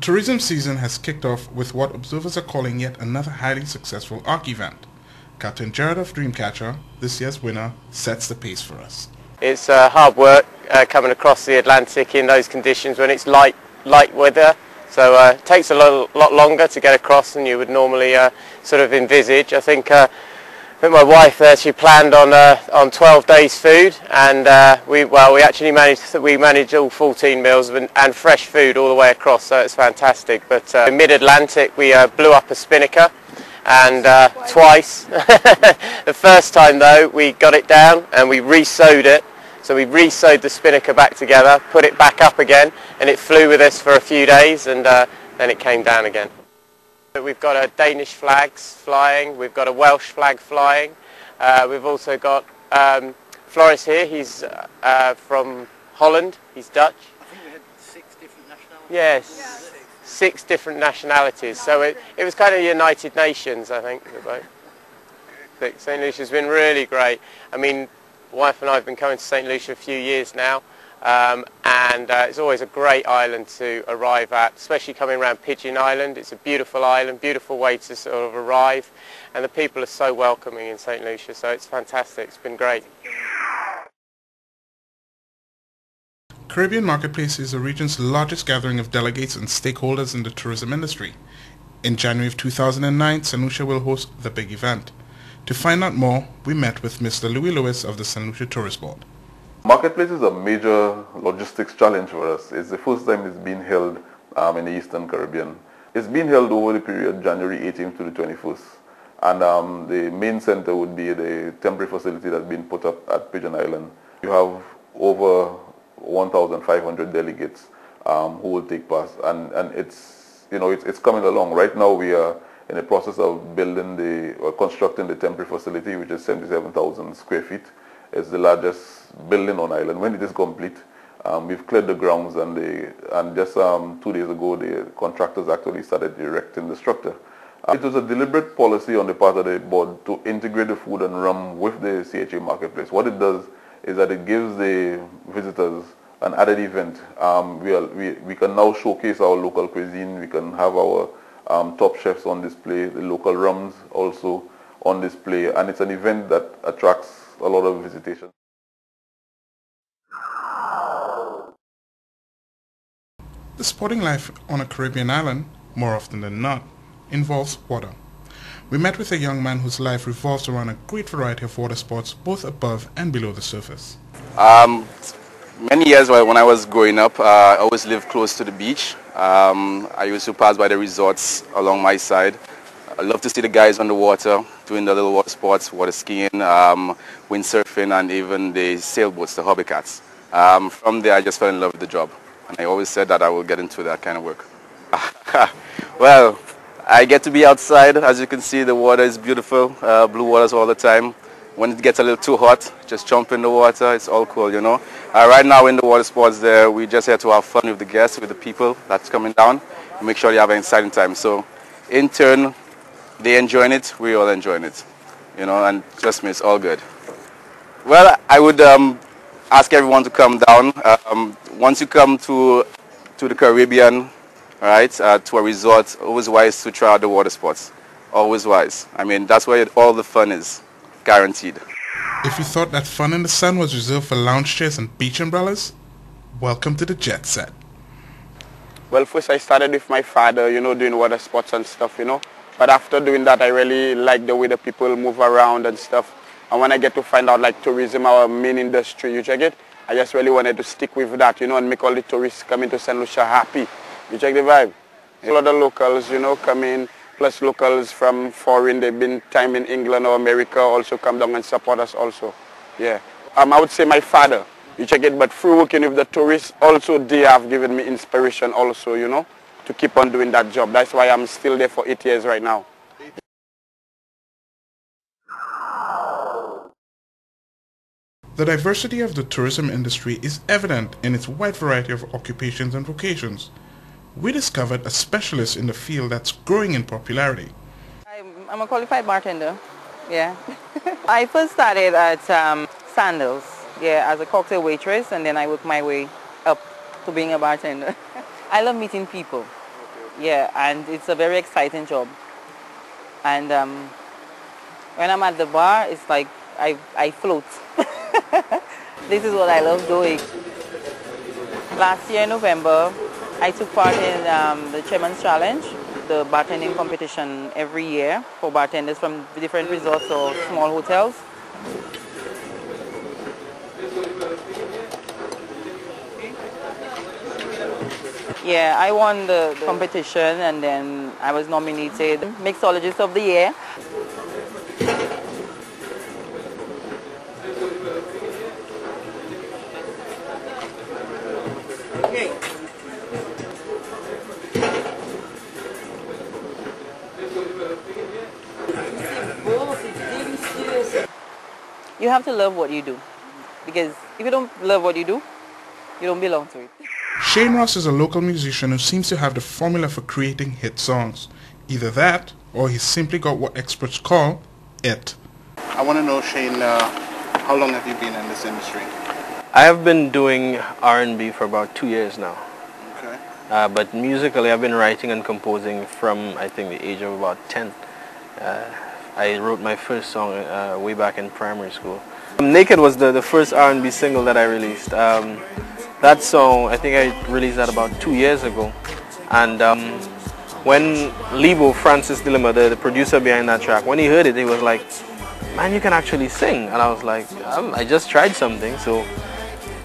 tourism season has kicked off with what observers are calling yet another highly successful ARC event. Captain Jared of Dreamcatcher, this year's winner, sets the pace for us. It's uh, hard work uh, coming across the Atlantic in those conditions when it's light, light weather. So uh, it takes a lot, lot, longer to get across than you would normally uh, sort of envisage. I think uh, think my wife there, she planned on uh, on 12 days food and uh, we well we actually managed we managed all 14 meals and, and, fresh food all the way across so it's fantastic. But uh, mid-Atlantic we uh, blew up a spinnaker and uh, twice, the first time though we got it down and we re-sewed it. So we re-sewed the spinnaker back together put it back up again and it flew with us for a few days and uh, then it came down again. We've got a Danish flags flying, we've got a Welsh flag flying, uh, we've also got um, Floris here, he's uh, from Holland, he's Dutch. I think we had six different nationalities. Yes, yeah. six different nationalities, so it, it was kind of United Nations I think. St Lucia's been really great. I mean, wife and I have been coming to St Lucia a few years now um, and uh, it's always a great island to arrive at, especially coming around Pigeon Island. It's a beautiful island, beautiful way to sort of arrive, and the people are so welcoming in St. Lucia, so it's fantastic. It's been great. Caribbean Marketplace is the region's largest gathering of delegates and stakeholders in the tourism industry. In January of 2009, St. Lucia will host the big event. To find out more, we met with Mr. Louis Lewis of the St. Lucia Tourist Board. Marketplace is a major logistics challenge for us. It's the first time it's been held um, in the Eastern Caribbean. It's been held over the period January 18th to the 21st. And um, the main center would be the temporary facility that's been put up at Pigeon Island. You have over 1,500 delegates um, who will take part. And, and it's, you know, it's, it's coming along. Right now we are in the process of building the, or constructing the temporary facility, which is 77,000 square feet. It's the largest building on island. When it is complete, um, we've cleared the grounds and, the, and just um, two days ago the contractors actually started erecting the structure. Uh, it was a deliberate policy on the part of the board to integrate the food and rum with the CHA marketplace. What it does is that it gives the visitors an added event. Um, we, are, we, we can now showcase our local cuisine. We can have our um, top chefs on display, the local rums also on display. And it's an event that attracts a lot of visitation. The sporting life on a Caribbean island, more often than not, involves water. We met with a young man whose life revolves around a great variety of water sports, both above and below the surface. Um, many years when I was growing up, uh, I always lived close to the beach. Um, I used to pass by the resorts along my side. I love to see the guys on the water doing the little water sports, water skiing, um, windsurfing, and even the sailboats, the Hobie Cats. Um, from there, I just fell in love with the job, and I always said that I will get into that kind of work. well, I get to be outside. As you can see, the water is beautiful, uh, blue waters all the time. When it gets a little too hot, just jump in the water. It's all cool, you know. Uh, right now in the water sports there, we just here to have fun with the guests, with the people that's coming down. Make sure you have an exciting time. So in turn, they enjoying it, we all enjoying it. You know, and trust me, it's all good. Well, I would um, ask everyone to come down. Um, once you come to, to the Caribbean, right, uh, to a resort, always wise to try out the water sports. Always wise. I mean, that's where it, all the fun is, guaranteed. If you thought that fun in the sun was reserved for lounge chairs and beach umbrellas, welcome to the jet set. Well, first I started with my father, you know, doing water sports and stuff, you know. But after doing that, I really like the way the people move around and stuff. And when I get to find out like tourism, our main industry, you check it, I just really wanted to stick with that, you know, and make all the tourists coming to St. Lucia happy. You check the vibe. A lot of locals, you know, come in, plus locals from foreign, they've been time in England or America also come down and support us also. Yeah. Um, I would say my father, you check it, but through working with the tourists, also they have given me inspiration also, you know to keep on doing that job. That's why I'm still there for eight years right now. The diversity of the tourism industry is evident in its wide variety of occupations and vocations. We discovered a specialist in the field that's growing in popularity. I'm a qualified bartender, yeah. I first started at um, Sandals, yeah, as a cocktail waitress, and then I worked my way up to being a bartender. I love meeting people. Yeah, and it's a very exciting job. And um, when I'm at the bar, it's like I, I float. this is what I love doing. Last year in November, I took part in um, the Chairman's Challenge, the bartending competition every year for bartenders from different resorts or small hotels. Yeah, I won the, the competition and then I was nominated Mixologist of the Year. You have to love what you do because if you don't love what you do, you don't belong to it. Shane Ross is a local musician who seems to have the formula for creating hit songs. Either that, or he's simply got what experts call it. I want to know, Shane, uh, how long have you been in this industry? I have been doing R&B for about two years now. Okay. Uh, but musically, I've been writing and composing from, I think, the age of about 10. Uh, I wrote my first song uh, way back in primary school. Naked was the, the first R&B single that I released. Um, that song, I think I released that about two years ago. And um, when Lebo, Francis Dilemma, the, the producer behind that track, when he heard it, he was like, man, you can actually sing. And I was like, um, I just tried something. So,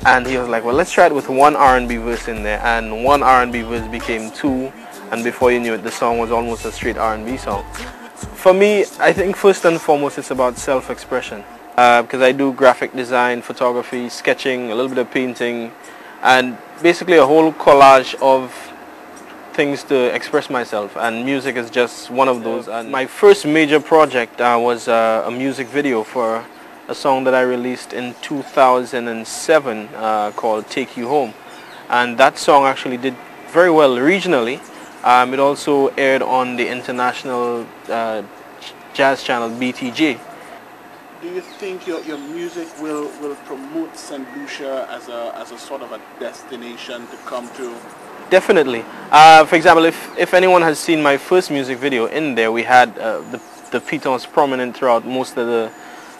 And he was like, well, let's try it with one R&B verse in there. And one R&B verse became two. And before you knew it, the song was almost a straight R&B song. For me, I think first and foremost, it's about self-expression. Uh, because I do graphic design, photography, sketching, a little bit of painting, and basically a whole collage of things to express myself. And music is just one of those. And my first major project uh, was uh, a music video for a song that I released in 2007 uh, called Take You Home. And that song actually did very well regionally um, it also aired on the international uh, jazz channel BET J do you think your, your music will, will promote St. Lucia as a, as a sort of a destination to come to? Definitely. Uh, for example, if, if anyone has seen my first music video, in there we had uh, the, the pitons prominent throughout most of the,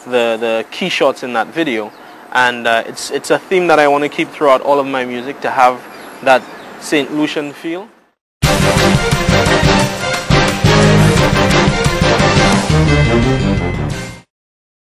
the, the key shots in that video. And uh, it's, it's a theme that I want to keep throughout all of my music to have that St. Lucian feel.